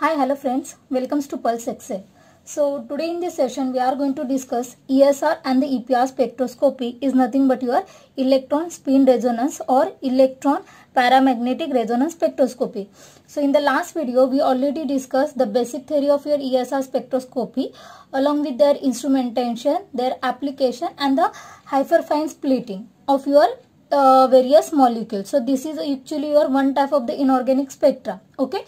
Hi, hello friends. Welcome to Pulse Excel. So today in this session we are going to discuss ESR and the EPR spectroscopy is nothing but your electron spin resonance or electron paramagnetic resonance spectroscopy. So in the last video we already discussed the basic theory of your ESR spectroscopy along with their instrumentation, their application and the hyperfine splitting of your uh, various molecules. So this is actually your one type of the inorganic spectra. Okay.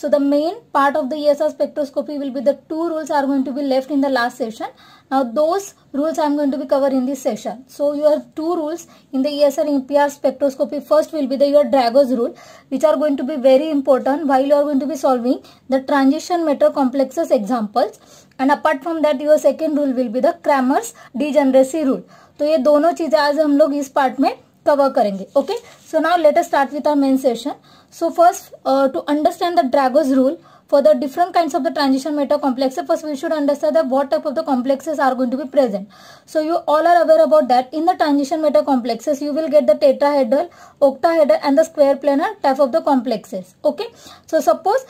So the main part of the ESR spectroscopy will be the two rules are going to be left in the last session. Now those rules I am going to be covered in this session. So you have two rules in the ESR and EPR spectroscopy. First will be the your Drago's rule which are going to be very important while you are going to be solving the transition matter complexes examples. And apart from that your second rule will be the Cramer's degeneracy rule. तो ये दोनों चीजें आज हम लोग इस part में cover करेंगे okay so now let us start with our main session so first to understand the Drago's rule for the different kind of the transition metal complex first we should understand that type of the complexes are going to be present so you all are aware about that in the transition metal complexes you will get the tetrahedral octahedral and the square planar type of the complexes okay so suppose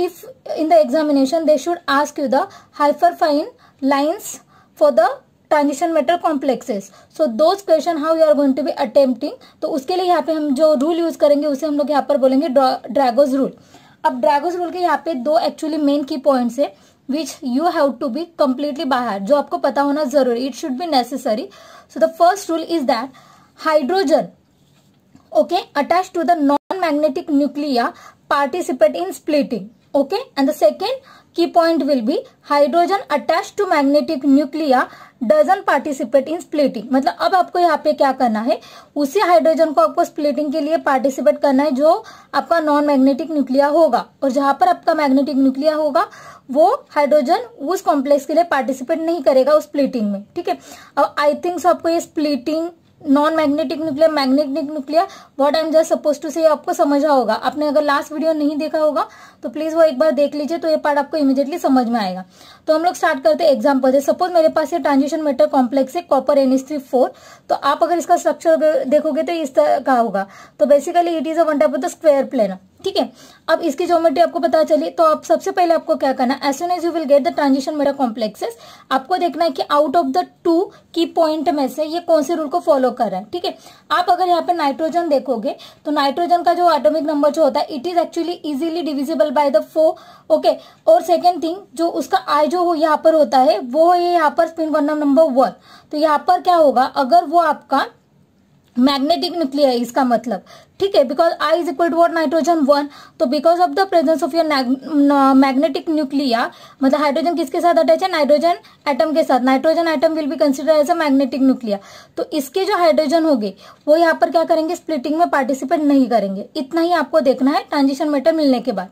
if in the examination they should ask you the hyperfine lines for the transition metal complexes so those question how you are going to be attempting तो उसके लिए यहाँ पे हम जो rule use करेंगे, उसे हम लोग यहाँ पर बोलेंगे ड्रैगोज रूल अब ड्रैगोज रूल के यहाँ पे दो एक्चुअली मेन की पॉइंट्स है which you have to be completely बाहर, जो आपको पता होना ज़रूरी it should be necessary so the first rule is that hydrogen okay attach to the non magnetic nuclei participate in splitting okay and the second key point will be hydrogen attach to magnetic nuclei doesn't participate in splitting मतलब अब आपको यहाँ पे क्या करना है? उसी hydrogen को आपको स्प्लिटिंग के लिए पार्टिसिपेट करना है जो आपका नॉन मैग्नेटिक न्यूक्लिया होगा। और जहाँ पर आपका मैग्नेटिक न्यूक्लिया होगा, वो हाइड्रोजन उस कॉम्प्लेक्स के लिए पार्टिसिपेट नहीं करेगा उस स्प्लिटिंग में। ठीक है? अब आई थिंक आपको ये splitting non magnetic nuclear magnetic nuclear what I am just suppose to say आपको समझा होगा। आपने अगर लास्ट वीडियो नहीं देखा होगा तो प्लीज़ वो एक बार देख लीजिए तो ये पार्ट आपको इमीडिएटली समझ में आएगा। तो हम लोग स्टार्ट करते हैं एग्ज़ाम्पल से सपोज़ मेरे पास ये ट्रांजिशन मेटर कॉम्प्लेक्स है कॉपर एन फोर तो आप अगर इसका स्ट्रक्चर देखोगे तो इस तरह का होगा। तो basically it is a one type of the square plane ठीक है? अब इसकी ज्योमेट्री आपको पता चली तो आप सबसे पहले आपको क्या करना as soon as you will get the transition मेरा कॉम्प्लेक्सेस आपको देखना है कि out of the two key point में से ये कौन से रूल को फॉलो कर रहा है, ठीक है? आप अगर यहाँ पे नाइट्रोजन देखोगे तो नाइट्रोजन का जो एटोमिक नंबर जो होता है it is actually easily divisible by the four okay और सेकेंड थिंग जो उसका आई जो यहाँ पर होता है, वो है यहाँ पर स्पिन क्वांटम नंबर वन तो यहाँ पर क्या होगा? अगर वो आपका मैग्नेटिक न्यूक्लियर इसका मतलब ठीक है because I is equal to what nitrogen one तो because of the presence of your magnetic nuclei मतलब हाइड्रोजन किसके साथ अटैच है? नाइट्रोजन एटम के साथ. Nitrogen atom will be consider as a magnetic nuclei तो इसके जो हाइड्रोजन हो गए वो यहाँ पर क्या करेंगे? स्प्लिटिंग में पार्टिसिपेट नहीं करेंगे. इतना ही आपको देखना है ट्रांजिशन मेटर मिलने के बाद.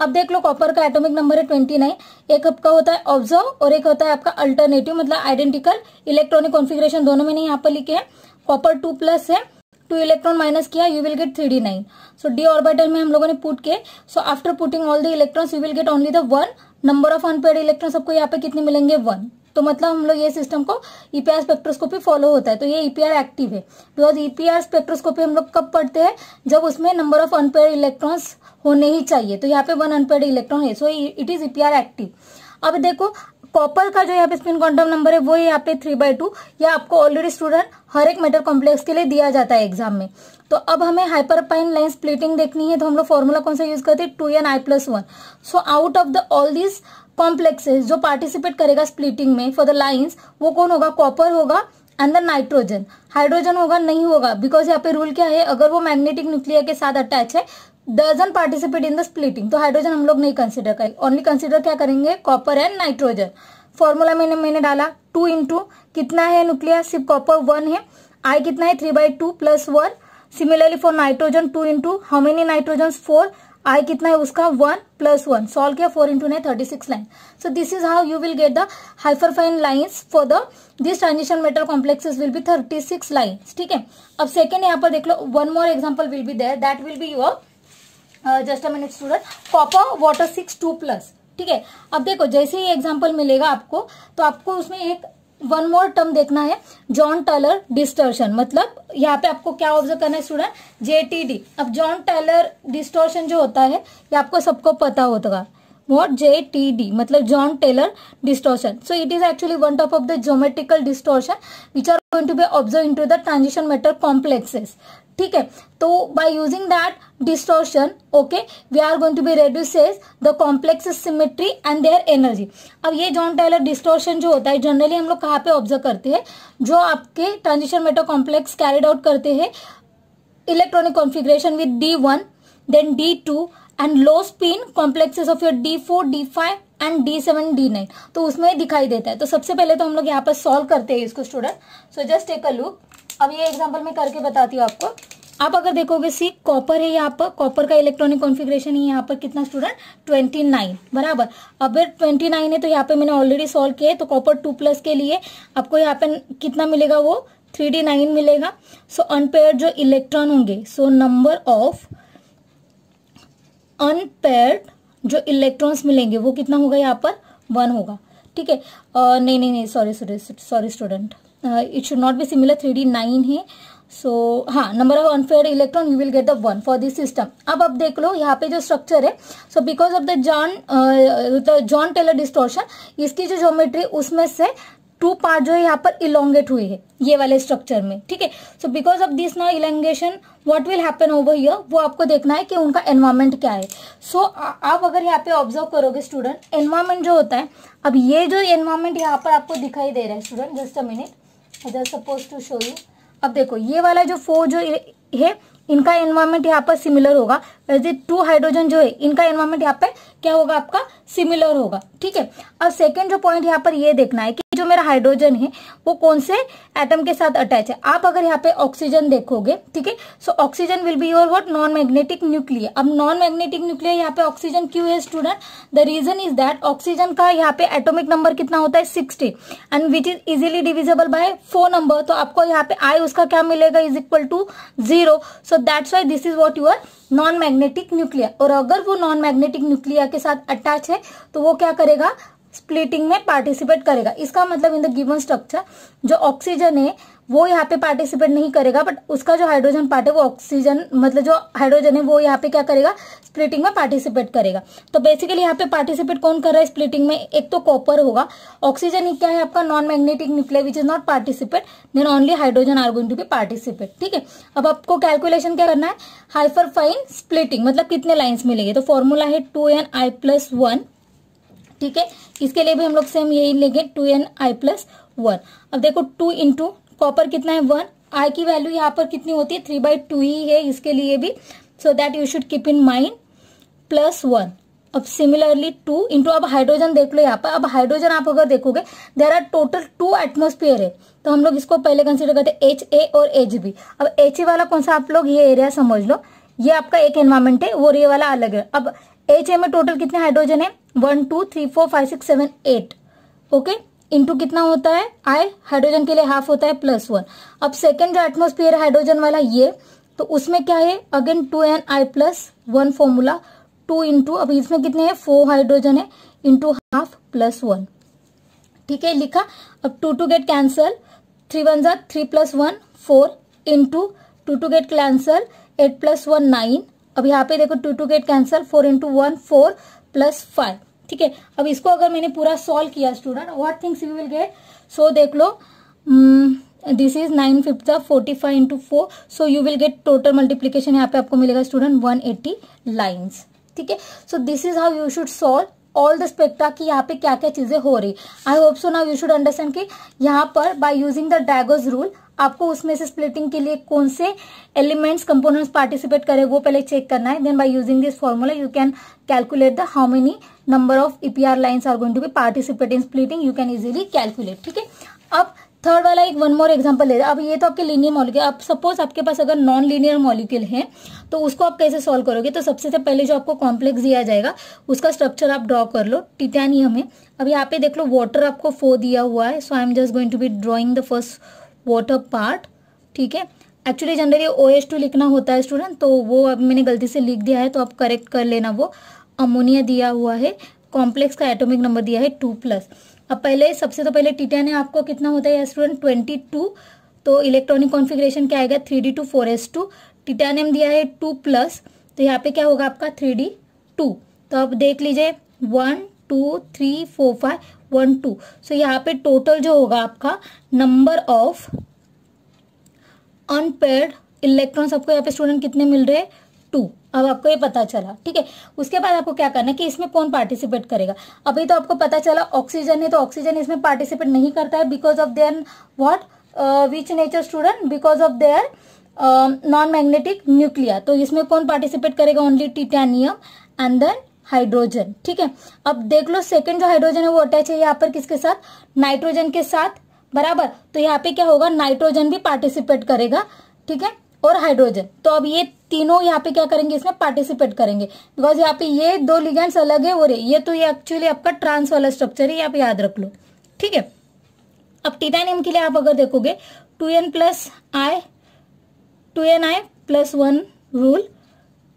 अब देख लो कॉपर का एटॉमिक नंबर है ट्वेंटी नाइन एक आपका होता है ऑब्ज़र्व और एक होता है आपका अल्टरनेटिव मतलब आइडेंटिकल इलेक्ट्रॉनिक कॉन्फिग्रेशन दोनों में नहीं यहाँ पर लिखे हैं. कॉपर टू प्लस है टू इलेक्ट्रॉन माइनस किया you will get three D nine so D orbital में हम लोगों ने पुट किए. So after putting all the electrons you will get only the one number of unpaired electron सबको यहाँ पे कितने मिलेंगे? वन तो मतलब हम लोग ये सिस्टम को ईपीआर स्पेक्ट्रोस्कोपी फॉलो होता है. तो ये ईपीआर एक्टिव है. बिकॉज़ ईपीआर स्पेक्ट्रोस्कोपी हम लोग कब पढ़ते हैं? जब उसमें नंबर ऑफ़ अनपेड इलेक्ट्रॉन्स होने ही चाहिए. तो यहाँ पे वन अनपेड इलेक्ट्रॉन है. So it is EPR active अब देखो कॉपर का जो यहाँ पे स्पिन क्वांटम नंबर है, वो यहाँ पे थ्री बाई टू या आपको ऑलरेडी स्टूडेंट हर एक मेटर कॉम्प्लेक्स के लिए दिया जाता है एग्ज़ाम में। तो अब हमें हाइपरपाइन लाइन स्प्लिटिंग देखनी है तो हम लोग फॉर्मूला कौन सा यूज़ करते हैं? Two N I plus one so out of the all this complexes जो पार्टिसिपेट करेगा स्प्लिटिंग में फॉर द लाइन्स वो कौन होगा? कॉपर होगा एंड द नाइट्रोजन हाइड्रोजन होगा, नहीं होगा बिकॉज़ यहाँ पे रूल क्या है? अगर वो मैग्नेटिक न्यूक्लियर के साथ अटैच है doesn't participate in the splitting तो हाइड्रोजन हम लोग नहीं कंसिडर करेंगे ओनली कंसिडर क्या करेंगे? कॉपर एंड नाइट्रोजन फॉर्मूला मैंने मैंने डाला। टू इंटू कितना है न्यूक्लियर सिर्फ़ कॉपर वन है। आई कितना है? Three by two plus one similarly for nitrogen two into how many nitrogen four I कितना है उसका? वन प्लस वन सॉल्व किया? Four into nine thirty six line so this is how you will get the hyperfine lines for the this transition metal complexes will be thirty six lines ठीक है? अब second यहाँ पर देख लो। One more example will be there that will be your just a minute student copper water six two plus ठीक है? अब देखो, जैसे ही एग्ज़ाम्पल मिलेगा आपको तो आपको उसमें एक वन मोर टर्म देखना है जॉन टेलर डिस्टोर्शन मतलब यहाँ पे आपको क्या ऑब्ज़र्व करना है स्टूडेंट जेटीडी अब जॉन टेलर डिस्टोर्शन जो होता है, ये आपको सबको पता होगा। What? JTD मतलब John Taylor distortion. So, it is actually one type of the geometrical distortion, which are going to be observed into the transition matter complexes. ठीक है? तो by using that distortion okay we are going to be reduces the complex symmetry and their energy अब ये John Teller distortion जो होता है generally हम लोग कहाँ पे ऑब्ज़र्व करते हैं? जो आपके transition metal complex carried out करते हैं electronic configuration with D one then D two and low spin complexes of your D four D five and D seven D nine तो उसमें दिखाई देता है। तो सबसे पहले तो हम लोग यहाँ पर सॉल्व करते हैं इसको student so just take a look अब ये एग्ज़ाम्पल मैं करके बताती हूँ आपको। आप अगर देखोगे सी कॉपर है यहाँ पर। कॉपर का इलेक्ट्रॉनिक कॉन्फ़िगरेशन है यहाँ पर कितना स्टूडेंट ट्वेंटी नाइन बराबर। अब ट्वेंटी नाइन है तो यहाँ पे मैंने ऑलरेडी सॉल्व किया है तो कॉपर टू प्लस के लिए आपको यहाँ पे कितना मिलेगा वो? थ्री डी नाइन मिलेगा। सो अनपेयर जो इलेक्ट्रॉन होंगे सो नंबर ऑफ़ अनपेयर्ड जो इलेक्ट्रॉन्स मिलेंगे, वो कितना होगा यहाँ पर? वन होगा। ठीक है? नहीं नहीं नहीं sorry sorry sorry student it should not be similar three D nine है. सो हाँ number of unpaired electron you will get the one for this system अब अब देख लो यहाँ पे जो स्ट्रक्चर है so because of the Jahn the Jahn Teller distortion इसकी जो ज्योमेट्री उसमें से टू पार्ट जो है यहाँ पर इलोंगेट हुए है ये वाले स्ट्रक्चर में ठीक है? So because of this now elongation what will happen over here वो आपको देखना है कि उनका एनवायरमेंट क्या है. सो so, आप अगर यहाँ पे ऑब्ज़र्व करोगे स्टूडेंट एनवायरमेंट जो होता है अब ये जो एनवायरमेंट यहाँ पर आपको दिखाई दे रहा है student just a minute just suppose to show you अब देखो, ये वाला जो फोर जो है इनका एनवायरमेंट यहाँ पर सिमिलर होगा। वैसे टू हाइड्रोजन जो है, इनका एनवायरमेंट यहाँ पर क्या होगा आपका? सिमिलर होगा। ठीक है? अब सेकेंड जो पॉइंट यहाँ पर ये देखना है कि जो मेरा हाइड्रोजन है, वो कौन से एटम के साथ अटैच है? आप अगर यहाँ पे ऑक्सीजन देखोगे, ठीक है? So oxygen will be your what non magnetic nuclear अब नॉन मैग्नेटिक न्यूक्लियर यहाँ पे ऑक्सीजन क्यों है student the reason is that oxygen का यहाँ पे एटोमिक नंबर कितना होता है? Sixty and which is easily divisible by four number तो आपको यहाँ पे आई उसका क्या मिलेगा? Is equal to zero so that's why this is what your non magnetic nuclear और अगर वो नॉन मैग्नेटिक न्यूक्लियर के साथ अटैच है तो वो क्या करेगा? स्प्लिटिंग में पार्टिसिपेट करेगा। इसका मतलब इन द गिवन स्ट्रक्चर जो ऑक्सीजन है, वो यहाँ पे पार्टिसिपेट नहीं करेगा बट उसका जो हाइड्रोजन पार्ट है, वो ऑक्सीजन मतलब जो हाइड्रोजन है, वो यहाँ पे क्या करेगा? स्प्लिटिंग में पार्टिसिपेट करेगा। तो बेसिकली यहाँ पे पार्टिसिपेट कौन कर रहा है स्प्लिटिंग में? एक तो कॉपर होगा। ऑक्सीजन ही क्या है आपका? Non magnetic nuclear which is not participate then only hydrogen are going to be participate ठीक है? अब आपको कैलकुलेशन क्या करना है? हाइफर फाइन स्प्लिटिंग मतलब कितने लाइन्स मिलेंगे? तो फॉर्मूला है two N I plus one ठीक है? इसके लिए भी हम लोग सेम यही लेंगे two N I plus one अब देखो टू इंटू कॉपर कितना है? वन आई की वैल्यू यहाँ पर कितनी होती है? थ्री बाई टू ही है इसके लिए भी. So that you should keep in mind plus one अब सिमिलरली टू इंटू अब हाइड्रोजन देख लो यहाँ पर. अब हाइड्रोजन आप अगर देखोगे there are total two atmosphere है. तो हम लोग इसको पहले कंसिडर करते हैं एच ए और एच बी अब एच ए वाला कौन सा आप लोग ये एरिया समझ लो. ये आपका एक एनवायरमेंट है और ये वाला अलग है. अब एच ए में टोटल कितने हाइड्रोजन है? One two three four five six seven eight okay into कितना होता है? आई हाइड्रोजन के लिए हाफ़ होता है प्लस वन अब सेकेंड जो एटमोस्फियर हाइड्रोजन वाला, ये तो उसमें क्या है? Again two N I plus one formula two into अब इसमें कितने हैं? फोर हाइड्रोजन है. इंटू हाफ़ प्लस वन ठीक है? लिखा? अब two two get cancel three one जा three plus one four into two two get cancel eight plus one nine अब यहाँ पे देखो two two get cancel four into one four plus five, ठीक है? अब इसको अगर मैंने पूरा सॉल्व किया student what things you will get so देख लो this is nine fifth forty five into four so you will get total multiplication यहाँ पे आपको मिलेगा स्टूडेंट वन एट्टी लाइन्स ठीक है? So this is how you should solve all the spectra की यहाँ पे क्या क्या चीज़ें हो रही। I hope so now you should understand कि यहाँ पर by using the Drago's rule आपको उसमें से स्प्लिटिंग के लिए कौन से एलिमेंट्स कंपोनेंट्स पार्टिसिपेट करे वो पहले चेक करना है. Then by using this formula you can calculate the how many number of EPR lines are going to be participate in splitting you can easily calculate ठीक है? अब थर्ड वाला एक वन मोर एग्जांपल ले अब ये तो आपके लीनियर मॉलिक्यूल अब सपोज़ आपके पास अगर नॉन लीनियर मॉलिक्यूल है तो उसको आप कैसे सॉल्व करोगे? तो सबसे पहले जो आपको कॉम्प्लेक्स दिया जाएगा, उसका स्ट्रक्चर आप ड्रॉ कर लो टिटानियम है अब यहाँ पे देख लो वाटर आपको फोर दिया हुआ है so I am just going to be drawing the first water part ठीक है? Actually generally O H two लिखना होता है स्टूडेंट तो वो अब मैंने गलती से लिख दिया है तो आप करेक्ट कर लेना वो। अमोनिया दिया हुआ है कॉम्प्लेक्स का एटॉमिक नंबर दिया है टू प्लस अब पहले, सबसे तो पहले टिटानियम आपको कितना होता है स्टूडेंट ट्वेंटी टू तो इलेक्ट्रॉनिक कॉन्फ़िगरेशन क्या आएगा? Three D two four S two titanium दिया है टू प्लस तो यहाँ पे क्या होगा आपका? थ्री डी टू तो आप देख लीजिए one two three four five one two. So यहाँ पे टोटल जो होगा आपका नंबर ऑफ़ अनपेड इलेक्ट्रॉन्स आपको यहाँ पे स्टूडेंट कितने मिल रहे हैं? टू अब आपको ये पता चला, ठीक है? उसके बाद आपको क्या करना है कि इसमें कौन पार्टिसिपेट करेगा? अभी तो आपको पता चला ऑक्सीजन है तो ऑक्सीजन इसमें पार्टिसिपेट नहीं करता है because of their what which nature student because of their non magnetic nuclear तो इसमें कौन पार्टिसिपेट करेगा? Only titanium and then hydrogen, ठीक है? अब देख लो सेकेंड जो हाइड्रोजन है वो अटैच है यहाँ पर किसके साथ? नाइट्रोजन के साथ, बराबर? तो यहाँ पे क्या होगा? नाइट्रोजन भी पार्टिसिपेट करेगा, ठीक है? और हाइड्रोजन तो अब ये तीनों यहाँ पे क्या करेंगे? इसमें पार्टिसिपेट करेंगे। बिकॉज़ यहाँ पे ये दो लिगेंड्स अलग है और ये तो ये एक्चुअली आपका ट्रांस वाला स्ट्रक्चर है यहाँ पे याद रख लो, ठीक है? अब टिटानियम के लिए आप अगर देखोगे two N plus I two N I plus one rule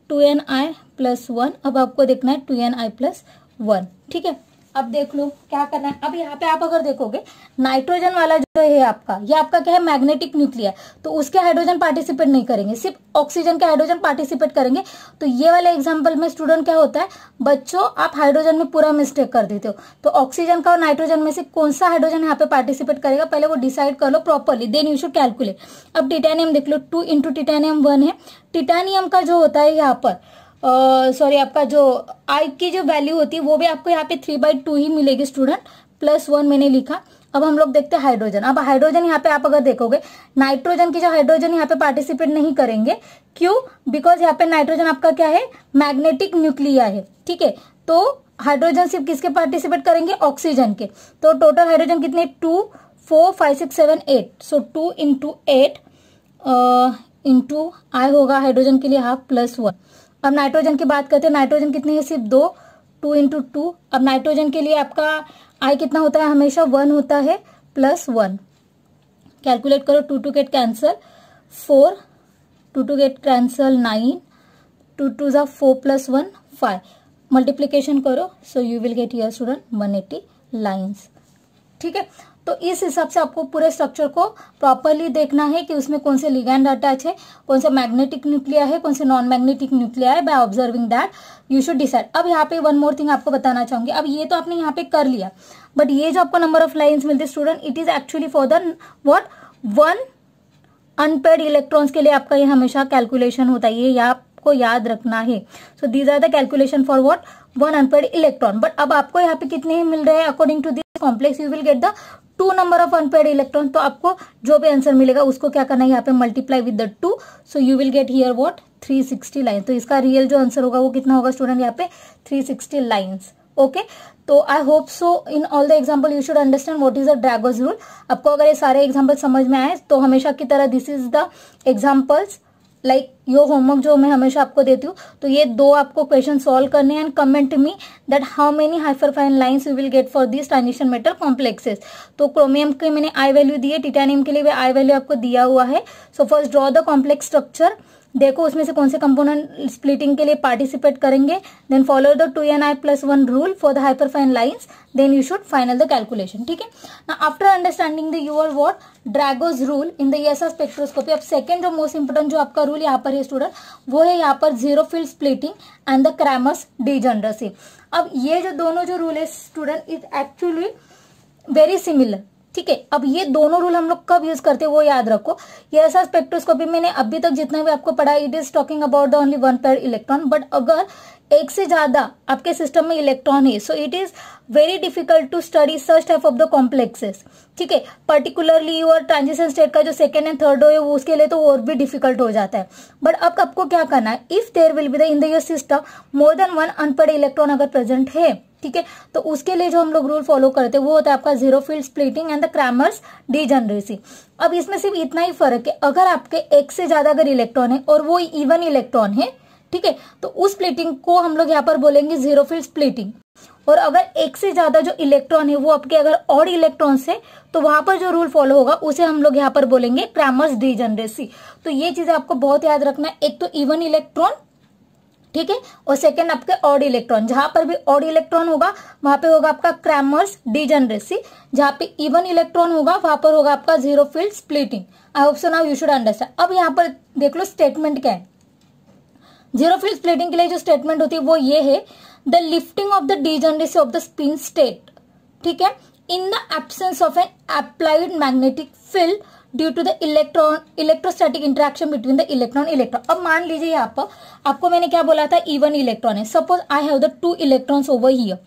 two N I plus one. अब आपको देखना है two N I plus one. ठीक है? अब देख लो, क्या करना है? अब यहाँ पे आप अगर देखोगे, नाइट्रोजन वाला जो है आपका, ये आपका क्या है? Magnetic nuclear. तो उसके हाइड्रोजन पार्टिसिपेट नहीं करेंगे, सिर्फ़ ऑक्सीजन के हाइड्रोजन पार्टिसिपेट करेंगे। तो ये वाले एग्ज़ाम्पल में स्टूडेंट क्या होता है? बच्चों, आप हाइड्रोजन में पूरा मिस्टेक कर देते हो। तो ऑक्सीजन का और नाइट्रोजन में से कौन सा हाइड्रोजन यहाँ पे पार्टिसिपेट करेगा? पहले वो डिसाइड कर लो properly then you should calculate अब टिटेनियम देख लो टू इंटू टिटेनियम वन है। टिटेनियम का जो होता है यहाँ पर सॉरी आपका जो आई की जो वैल्यू होती है, वो भी आपको यहाँ पे थ्री बाई टू ही मिलेगी स्टूडेंट प्लस वन मैंने लिखा। अब हम लोग देखते हैं हाइड्रोजन अब हाइड्रोजन यहाँ पे आप अगर देखोगे नाइट्रोजन की जो हाइड्रोजन यहाँ पे पार्टिसिपेट नहीं करेंगे। क्यों? बिकॉज़ यहाँ पे नाइट्रोजन आपका क्या है? मैग्नेटिक न्यूक्लिया है। ठीक है? तो हाइड्रोजन सिर्फ़ किसके पार्टिसिपेट करेंगे? ऑक्सीजन के। तो टोटल हाइड्रोजन कितने? Two four five six seven eight so two into eight into I होगा हाइड्रोजन के लिए हाफ़ प्लस वन अब नाइट्रोजन की बात करते हैं नाइट्रोजन कितनी है? सिर्फ़ दो टू इंटू टू अब नाइट्रोजन के लिए आपका आई कितना होता है? हमेशा वन होता है प्लस वन कैलकुलेट करो two two get cancel four two two get cancel nine two two ज़ा four plus one five multiplication करो so you will get your student one eighty lines ठीक है? तो इस हिसाब से आपको पूरे स्ट्रक्चर को प्रॉपरली देखना है कि उसमें कौन से लिगैंड अटैच है, कौन से मैग्नेटिक न्यूक्लिया है, कौन से नॉन मैग्नेटिक न्यूक्लिया है by observing that you should decide अब यहाँ पे वन मोर थिंग आपको बताना चाहूँगी। अब ये तो आपने यहाँ पे कर लिया बट ये जो आपको नंबर ऑफ़ लाइन्स मिलते student it is actually for the what one unpaid electrons के लिए आपका ये हमेशा कैलकुलेशन होता है। ये आपको याद रखना है। So these are the calculation for what one unpaid electron but अब आपको यहाँ पे कितने मिल रहे हैं? According to this complex you will get the two number of unpaid electron तो आपको जो भी आंसर मिलेगा उसको क्या करना है यहाँ पे multiply with the two so you will get here what 360 line तो इसका रियल जो आंसर होगा वो कितना होगा स्टूडेंट यहाँ पे? 360 लाइन्स ओके तो I hope so in all the example you should understand what is the Drago's rule आपको अगर ये सारे एग्ज़ाम्पल समझ में आए तो हमेशा की तरह this is the examples like your homework जो मैं हमेशा आपको देती हूँ तो ये दो आपको क्वेश्चन सॉल्व करने and comment me that how many hyperfine lines you will get for this transition metal complexes तो क्रोमियम के मैंने आई वैल्यू दी है टिटानियम के लिए भी आई वैल्यू आपको दिया हुआ है. So first draw the complex structure देखो उसमें से कौन से कंपोनेंट स्प्लिटिंग के लिए पार्टिसिपेट करेंगे then follow the two N I plus one rule for the hyperfine lines then you should final the calculation ठीक है? ना after understanding the your what Drago's rule in the S spectroscopy अब second जो most important जो आपका rule यहाँ पर है स्टूडेंट वो है यहाँ पर zero field splitting and the Kramers degeneracy अब ये जो दोनों जो रूल है student is actually very similar ठीक है, अब ये दोनों रूल हम लोग कब यूज़ करते हैं वो याद रखो। ये ऐसा स्पेक्ट्रोस्कोपी मैंने अभी तक जितना भी आपको पढ़ा it is talking about the only one pair electron but अगर एक से ज़्यादा आपके सिस्टम में इलेक्ट्रॉन है so it is very difficult to study such type of the complexes ठीक है। पर्टिकुलरली और ट्रांजिशन स्टेट का जो सेकेंड एंड थर्ड है, वो उसके लिए तो और भी डिफ़िकल्ट हो जाता है। बट अब आपको क्या करना है? If there will be the in the your system more than one unpaid electron अगर प्रेजेंट है ठीक है? तो उसके लिए जो हम लोग रूल फॉलो करते हैं, वो होता है आपका zero field splitting and the Kramers degeneracy अब इसमें सिर्फ़ इतना ही फ़र्क है, अगर आपके एक से ज़्यादा अगर इलेक्ट्रॉन है और वो इवन इलेक्ट्रॉन है, ठीक है? तो उस स्प्लिटिंग को हम लोग यहाँ पर बोलेंगे ज़ीरो फ़ील्ड स्प्लिटिंग और अगर एक से ज़्यादा जो इलेक्ट्रॉन है, वो आपके अगर और इलेक्ट्रॉन से तो वहाँ पर जो रूल फॉलो होगा, उसे हम लोग यहाँ पर बोलेंगे क्रैमर्स डीजनरेसी तो ये चीज़ें आपको बहुत याद रखना है। एक तो इवन इलेक्ट्रॉन ठीक है? और सेकेंड आपके ऑड इलेक्ट्रॉन जहाँ पर भी ऑड इलेक्ट्रॉन होगा, वहाँ पे होगा आपका क्रैमर्स डीजनरेसी जहाँ पे इवन इलेक्ट्रॉन होगा, वहाँ पर होगा आपका zero field splitting I hope so now you should understand अब यहाँ पर देख लो स्टेटमेंट क्या है। ज़ीरो फ़ील्ड स्प्लिटिंग के लिए जो स्टेटमेंट होती है, वो ये है the lifting of the degeneracy of the spin state ठीक है? In the absence of an applied magnetic field due to the electron electrostatic interaction between the electron electron अब मान लीजिए यहाँ पर आपको मैंने क्या बोला था? इवन इलेक्ट्रॉन है। Suppose I have the two electrons over here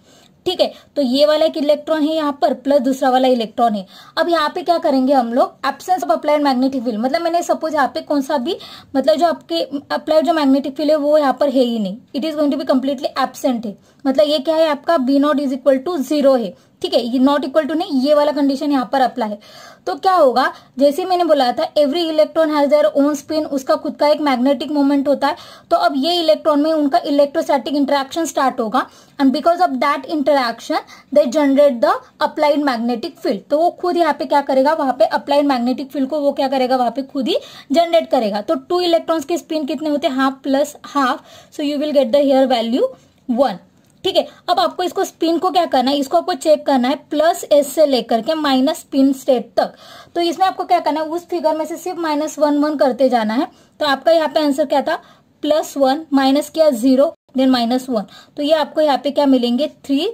ठीक है? तो ये वाला एक इलेक्ट्रॉन है यहाँ पर प्लस दूसरा वाला इलेक्ट्रॉन है। अब यहाँ पे क्या करेंगे हम लोग? Absence of applied magnetic field मतलब मैंने सपोज़ यहाँ पे कौन सा भी मतलब जो आपके अप्लाइड जो मैग्नेटिक फ़ील्ड है, वो यहाँ पर है ही नहीं। It is going to be completely absent है। मतलब ये क्या है आपका? B naught is equal to zero है। ठीक है, ये नॉट इक्वल टू नहीं, ये वाला कंडीशन यहाँ पर अप्लाई है। तो क्या होगा, जैसे मैंने बोला था every electron has their own spin उसका खुद का एक मैग्नेटिक मोमेंट होता है। तो अब ये इलेक्ट्रॉन में उनका इलेक्ट्रोस्टैटिक इंटरेक्शन स्टार्ट होगा। And because of that interaction they generate the applied magnetic field तो वो खुद यहाँ पे क्या करेगा, वहाँ पे अप्लाइड मैग्नेटिक फ़ील्ड को वो क्या करेगा, वहाँ पे खुद ही जनरेट करेगा। तो टू इलेक्ट्रॉन्स के स्पिन कितने होते हैं? Half plus half so you will get the here value one ठीक है? अब आपको इसको स्पिन को क्या करना है? इसको आपको चेक करना है प्लस एस से लेकर के माइनस स्पिन स्टेट तक। तो इसमें आपको क्या करना है? उस फिगर में से सिर्फ़ माइनस वन वन करते जाना है। तो आपका यहाँ पे आंसर क्या था? प्लस वन माइनस किया ज़ीरो देन माइनस वन तो ये आपको यहाँ पे क्या मिलेंगे? थ्री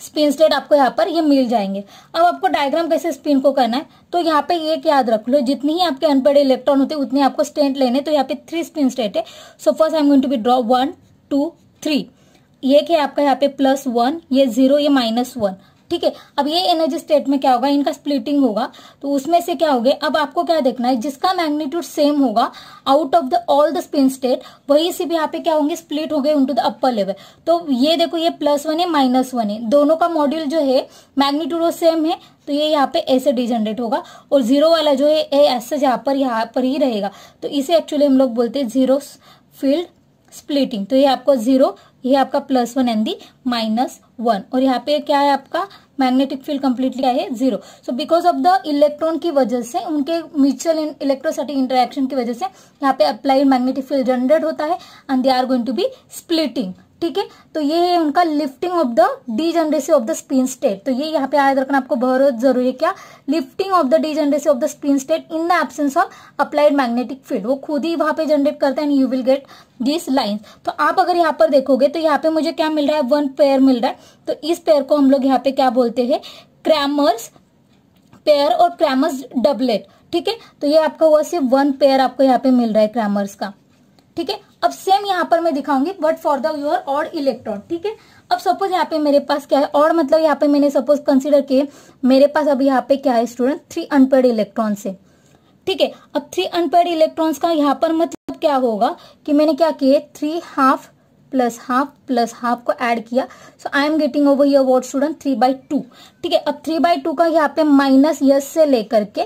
स्पिन स्टेट आपको यहाँ पर ये मिल जाएँगे। अब आपको डायग्राम कैसे स्पिन को करना है? तो यहाँ पे एक याद रख लो, जितनी ही आपके अनपढ़ इलेक्ट्रॉन होते, उतने आपको स्टेट लेने तो यहाँ पे थ्री स्पिन स्टेट है। So first I am going to be draw one two three ये क्या आपका यहाँ पे प्लस वन ये ज़ीरो ये माइनस वन ठीक है? अब ये एनर्जी स्टेट में क्या होगा? इनका स्प्लिटिंग होगा। तो उसमें से क्या होगा? अब आपको क्या देखना है? जिसका मैग्नीट्यूड सेम होगा out of the all the spin state वही से भी यहाँ पे क्या होंगे? स्प्लिट हो गए इनटू द अपर लेवल तो ये देखो, ये प्लस वन है माइनस वन है। दोनों का मॉड्यूल जो है मैग्नीट्यूड वो सेम है। तो ये यहाँ पे ऐसे डिजनरेट होगा। और ज़ीरो वाला जो है ऐसे यहाँ पर यहाँ पर ही रहेगा। तो इसे एक्चुअली हम लोग बोलते हैं ज़ीरो फ़ील्ड स्प्लिटिंग तो ये आपको ज़ीरो ये आपका plus one and the minus one और यहाँ पे क्या है आपका? मैग्नेटिक फ़ील्ड कंप्लीटली है? Zero so because of the electron की वजह से, उनके म्यूचुअल इलेक्ट्रोस्टैटिक इंटरेक्शन की वजह से, यहाँ पे अप्लाइड मैग्नेटिक फ़ील्ड जनरेट होता है and they are going to be splitting ठीक है? तो ये है उनका lifting of the degeneracy of the spin state तो ये यहाँ पे याद रखना आपको बहुत ज़रूरी है क्या? Lifting of the degeneracy of the spin state in the absence of applied magnetic field वो खुद ही वहाँ पे जनरेट करते हैं you will get this line तो आप अगर यहाँ पर देखोगे तो यहाँ पे मुझे क्या मिल रहा है? वन पेयर मिल रहा है। तो इस पेयर को हम लोग यहाँ पे क्या बोलते हैं? क्रैमर्स पेयर और क्रैमर्स डबलेट ठीक है? तो ये आपका हुआ सिर्फ़ वन पेयर आपको यहाँ पे मिल रहा है क्रैमर्स का। ठीक है? अब सेम यहाँ पर मैं दिखाऊँगी but for the your odd electron ठीक है? अब सपोज़ यहाँ पे मेरे पास क्या है? और मतलब यहाँ पे मैंने सपोज़ कंसिडर किए, मेरे पास अब यहाँ पे क्या है स्टूडेंट थ्री अनपेड इलेक्ट्रॉन से ठीक है? अब थ्री अनपेड इलेक्ट्रॉन्स का यहाँ पर मतलब क्या होगा कि मैंने क्या किए? Three half plus half plus half को ऐड किया। So I am getting over your what student three by two ठीक है? अब थ्री बाई टू का यहाँ पे माइनस यस से लेकर के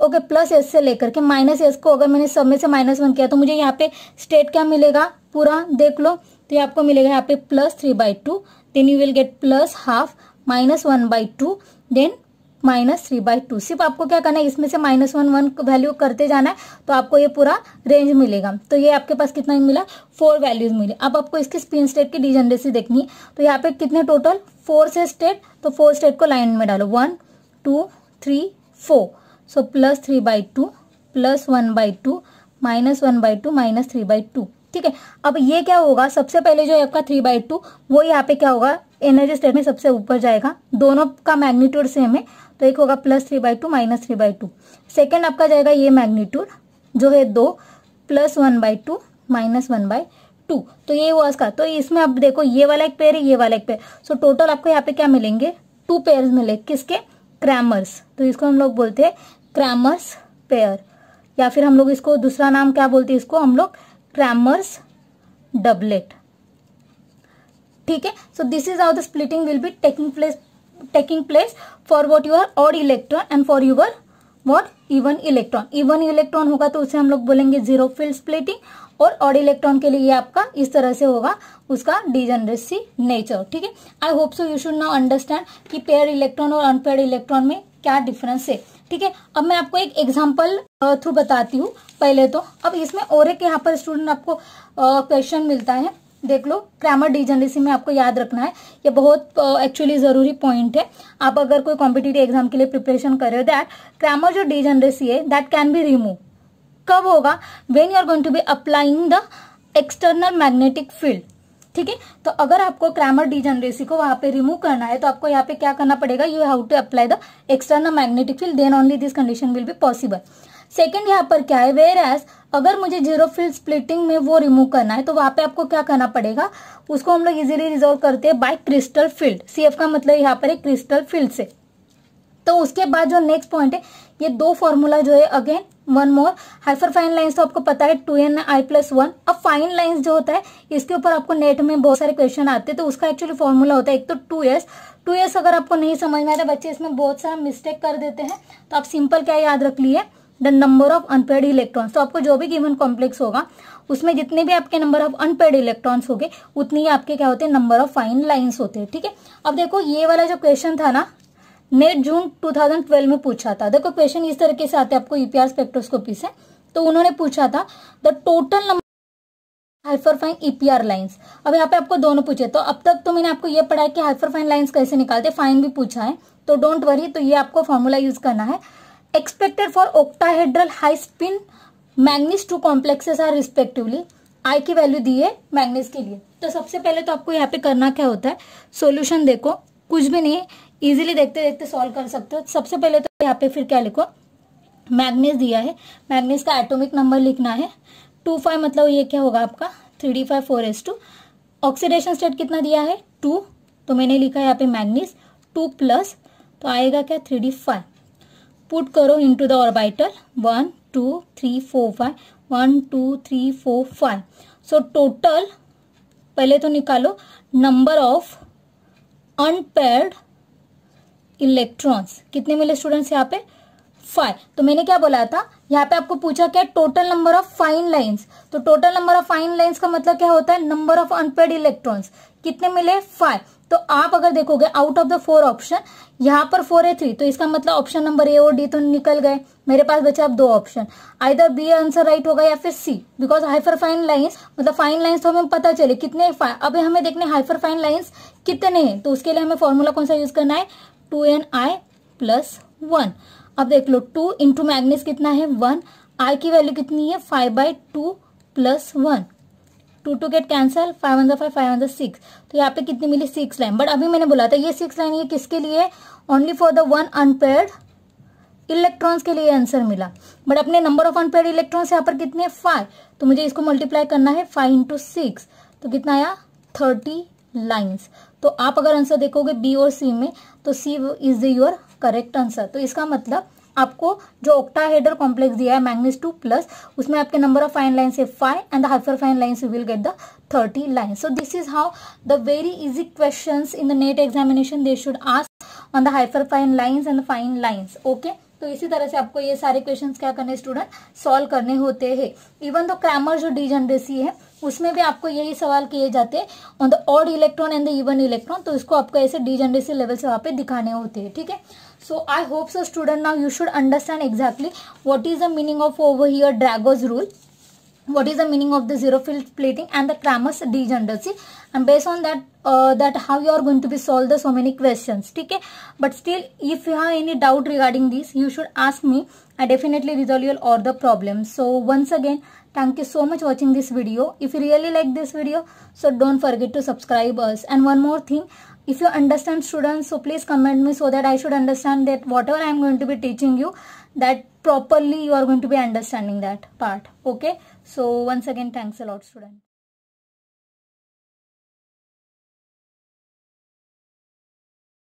ओके प्लस एस से लेकर के माइनस एस को अगर मैंने सब में से माइनस वन किया तो मुझे यहाँ पे स्टेट क्या मिलेगा? पूरा देख लो तो ये आपको मिलेगा यहाँ पे plus three by two then you will get plus half minus one by two then minus three by two सिर्फ़ आपको क्या करना है, इसमें से माइनस वन वन वैल्यू करते जाना है तो आपको ये पूरा रेंज मिलेगा। तो ये आपके पास कितना मिला? फोर वैल्यूज़ मिले। अब आपको इसकी स्पिन स्टेट की डिजेंडेसी देखनी है। तो यहाँ पे कितने टोटल फोर से स्टेट तो फोर स्टेट को लाइन में डालो। One two three four so plus three by two plus one by two minus one by two minus three by two ठीक है? अब ये क्या होगा? सबसे पहले जो है आपका थ्री बाई टू वो यहाँ पे क्या होगा? एनर्जी स्टेट में सबसे ऊपर जाएगा। दोनों का मैग्नीट्यूड सेम है। तो एक होगा plus three by two minus three by two second आपका जाएगा ये मैग्नीट्यूड जो है दो plus one by two minus one by two तो ये हुआ इसका। तो इसमें आप देखो, ये वाला एक पेयर है, ये वाला एक पेयर सो टोटल आपको यहाँ पे क्या मिलेंगे? टू पेयर मिले। किसके? क्रैमर्स तो इसको हम लोग बोलते हैं क्रैमर्स पेयर या फिर हम लोग इसको दूसरा नाम क्या बोलते हैं इसको? हम लोग क्रैमर्स डबलेट ठीक है? So this is how the splitting will be taking place taking place for what your odd electron and for your what even electron even electron होगा तो उसे हम लोग बोलेंगे ज़ीरो फ़ील्ड स्प्लिटिंग और ऑड इलेक्ट्रॉन के लिए ये आपका इस तरह से होगा उसका डिजेनरेसी नेचर ठीक है? I hope so you should now understand कि पेयर इलेक्ट्रॉन और अनपेयर इलेक्ट्रॉन में क्या डिफरेंस है? ठीक है, अब मैं आपको एक एग्ज़ाम्पल थ्रू बताती हूँ, पहले तो। अब इसमें और एक यहाँ पर स्टूडेंट आपको क्वेश्चन मिलता है। देख लो ग्रामर डिजेनरेसी में आपको याद रखना है। ये बहुत एक्चुअली ज़रूरी पॉइंट है। आप अगर कोई कॉम्पिटेटिव एग्ज़ाम के लिए प्रिपरेशन कर रहे हो दैट ग्रामर जो डिजेनरेसी है दैट कैन बी रिमूव कब होगा? When you are going to be applying the external magnetic field ठीक है? तो अगर आपको क्रैमर डिजनरेसी को वहाँ पे रिमूव करना है तो आपको यहाँ पे क्या करना पड़ेगा? You have to apply the external magnetic field then only this condition will be possible second यहाँ पर क्या है? वेर एज अगर मुझे ज़ीरो फ़ील्ड स्प्लिटिंग में वो रिमूव करना है तो वहाँ पे आपको क्या करना पड़ेगा? उसको हम लोग इजिली रिजोल्व करते हैं बाय क्रिस्टल फ़ील्ड सीएफ का मतलब यहाँ पर एक क्रिस्टल फ़ील्ड से. तो उसके बाद जो नेक्स्ट पॉइंट है, ये दो फॉर्मूला जो है again one more hyperfine lines तो आपको पता है two N I plus one अब फाइन लाइन्स जो होता है, इसके ऊपर आपको नेट में बहुत सारे क्वेश्चन आते हैं तो उसका एक्चुअली फॉर्मूला होता है, एक तो टू एस टू एस अगर आपको नहीं समझ में आता, बच्चे इसमें बहुत सारा मिस्टेक कर देते हैं तो आप सिंपल क्या याद रख लिए? The number of unpaid electrons तो आपको जो भी गिवन कॉम्प्लेक्स होगा, उसमें जितने भी आपके नंबर ऑफ़ अनपेड इलेक्ट्रॉन्स होंगे, उतनी ही आपके क्या होते हैं नंबर ऑफ़ फाइन लाइन्स होते हैं, ठीक है? अब देखो, ये वाला जो क्वेश्चन था ना नेट जून 2012 में पूछा था। देखो क्वेश्चन इस तरीके से आते हैं, आपको ईपीआर स्पेक्ट्रोस्कोपी से तो उन्होंने पूछा था the total number hyperfine EPR lines अब यहाँ पे आपको दोनों पूछे तो अब तक तो मैंने आपको ये पढ़ा है कि हाइफरफाइन लाइंस कैसे निकालते फाइन भी पूछा है। तो डोंट वरी तो ये आपको फॉर्मूला यूज़ करना है। Expected for octahedral high spin manganese two complexes are respectively I की वैल्यू दी है मैग्नीस के लिए। तो सबसे पहले तो आपको यहाँ पे करना क्या होता है? सोल्यूशन देखो, कुछ भी नहीं इजीली देखते देखते सॉल्व कर सकते हो। सबसे पहले तो यहाँ पे फिर क्या लिखो? मैग्नीस दिया है। मैग्नीस का एटॉमिक नंबर लिखना है। टू फाइव मतलब ये क्या होगा आपका? Three D five four S two oxidation state कितना दिया है? टू तो मैंने लिखा है यहाँ पे मैग्नीस टू प्लस तो आएगा क्या? थ्री डी फाइव पुट करो into the orbital one two three four five one two three four five so total पहले तो निकालो। नंबर ऑफ़ अनपेयर्ड इलेक्ट्रॉन्स कितने मिले स्टूडेंट्स यहाँ पे? फाइव तो मैंने क्या बोला था? यहाँ पे आपको पूछा क्या total number of fine lines तो total number of fine lines का मतलब क्या होता है? नंबर ऑफ़ अनपेड इलेक्ट्रॉन्स कितने मिले? फाइव तो आप अगर देखोगे out of the four option यहाँ पर फोर है थ्री तो इसका मतलब ऑप्शन नंबर ए और डी तो निकल गए. मेरे पास बचे अब दो option either B answer right होगा या फिर C because hyperfine lines मतलब फाइन लाइन्स तो हमें पता चले कितने अब हमें देखने हाइफर फाइन लाइन्स कितने हैं? तो उसके लिए हमें फॉर्मूला कौन सा यूज़ करना है? Two N I plus one. अब देख लो, टू इंटू मैग्नेस कितना है? वन। आई की वैल्यू कितनी है? Five by two plus one two two get cancel five one five five one six तो यहाँ पे कितनी मिली? सिक्स लाइन बट अभी मैंने बोला था, ये सिक्स लाइन ये किसके लिए? Only for the one unpaired electrons के लिए आंसर मिला। बट अपने नंबर ऑफ़ अनपेड इलेक्ट्रॉन्स यहाँ पर कितने फाइव तो मुझे इसको मल्टीप्लाई करना है फाइव इंटू सिक्स तो कितना आया? थर्टी लाइन्स तो आप अगर आंसर देखोगे बी और सी में तो C is the your correct answer तो इसका मतलब आपको जो ऑक्टाहेड्रल कॉम्प्लेक्स दिया है मैग्नीस टू प्लस उसमें आपके नंबर ऑफ़ फाइन लाइन है five and the fine line you will get the thirty line so this is how the very easy question in the NET examination they should ask on the hyperfine lines and fine lines okay तो इसी तरह से आपको ये सारे questions क्या करने student solve करने होते हैं। इवन तो क्रैमर जो डीजनरेसी है उसमें भी आपको यही सवाल किए जाते हैं on the odd electron and the even electron तो इसको आपको ऐसे डीजेंडेसी लेवल से वहाँ पे दिखाने होते हैं, ठीक है? So I hope so student now you should understand exactly what is the meaning of over here Drago's rule what is the meaning of the zero field splitting and the Kramers degeneracy and based on that that how you are going to be solve the so many question ठीक है? But still if you have any doubt regarding this you should ask me I definitely resolve your all the problem so once again thank you so much for watching this video. If you really like this video so don't forget to subscribe us. And one more thing if you understand students so please comment me so that I should understand that whatever I am going to be teaching you that properly you are going to be understanding that part. Okay? So once again thanks a lot student